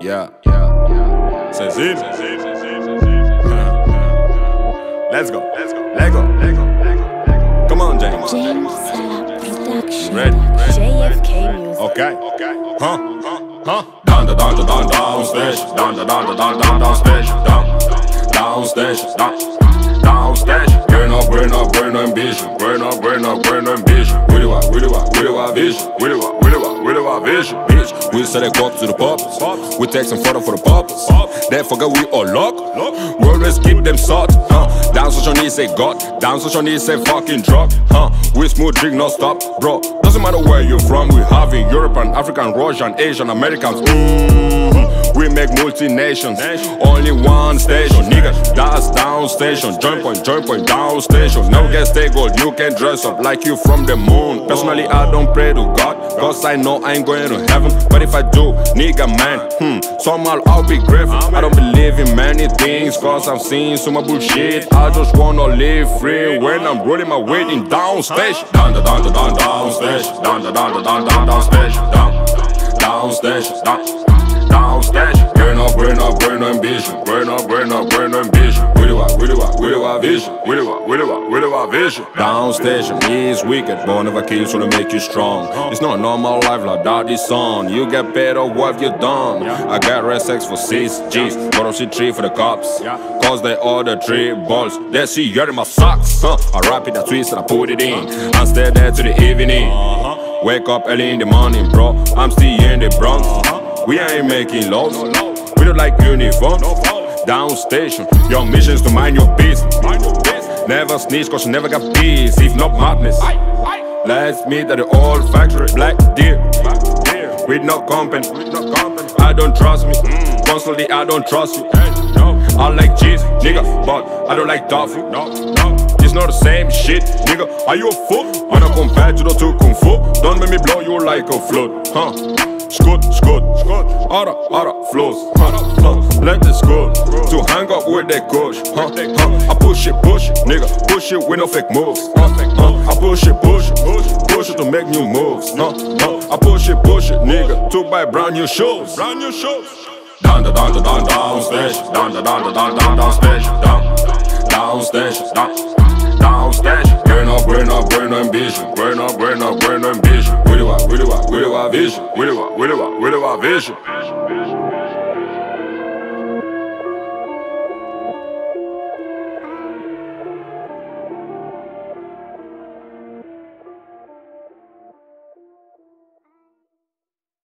Cecil. Let's go. Let's go. Let's go. Let's go. Come on, James. James Production. Ready? JFK Music. Okay. Okay. Huh? Huh? Down, down, down, down, downstairs. Down, down, down, down, down, downstairs. Down, downstairs. Down, downstairs. Burn up, burn up, burn ambition. Burn up, burn up, burn ambition. We do what, we do what, we what vision. We do we vision. Bitch, we sell that cops to the pops. We take some photo for the pops. They forget we all lock. We always keep them salt. Huh? Down social needs say God. Down social needs say fucking drug. Huh? We smooth drink no stop, bro. Doesn't matter where you're from. We have in European, African, Russian, Asian, Americans. Mhm. We make multi nations. Only one station, nigga. That's down station. Joint point, joint point, down station. Now get stay gold. You can dress up like you from the moon. Personally, I don't pray to God. Cause I know I ain't going to heaven. But if I do, nigga, man, hmm, somehow I'll be grateful. I don't believe in many things. Cause I've seen so much bullshit. I just wanna live free when I'm rolling my weight in down station. Down, down, down, down, down station. Down, down, down, down, down, down station. Down, down station. Down. Downstairs, burn up, burn up, burn ambition. Burn up, burn up, burn ambition. We do what, we do our vision. We do what, we vision. Downstation is wicked, born of a king, so to make you strong. It's not a normal life like daddy's son. You get or what you done. I got red sex for six G's, but I see three for the cops. Cause they order three balls. They see you in my socks. Huh? I wrap it, I twist, and I put it in. I stay there to the evening. Wake up early in the morning, bro. I'm still in the Bronx. We ain't making laws. We don't like uniforms. Down station, your mission's to mind your business. Never snitch, cause you never got peace, if not madness. Let's meet at the old factory, black deer. With no company. I don't trust me. Mm. Constantly, I don't trust you. I like cheese, nigga, but I don't like tofu. It's not the same shit, nigga. Are you a fool? I compare to the two kung fu, don't make me blow you like a float, huh? Scoot, scoot, scoot. Ara, ara, flows, huh? huh. Let this go to hang up with that coach, huh? huh. I push it, push it, nigga, push it with no fake moves, huh? huh. I push it, push it, push it, push it to make new moves, huh? huh. I push it, push it, nigga, to buy brand new shoes, brand new shoes. Down, down, down, down, downstairs, down, down, down, down, down, downstairs, down, downstairs, down, downstairs. Burn up, burn up, burn ambition, burn up, burn up, burn ambition. We do what, we do what, we do our vision, we do what, we do what, we do our vision.